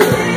Yeah.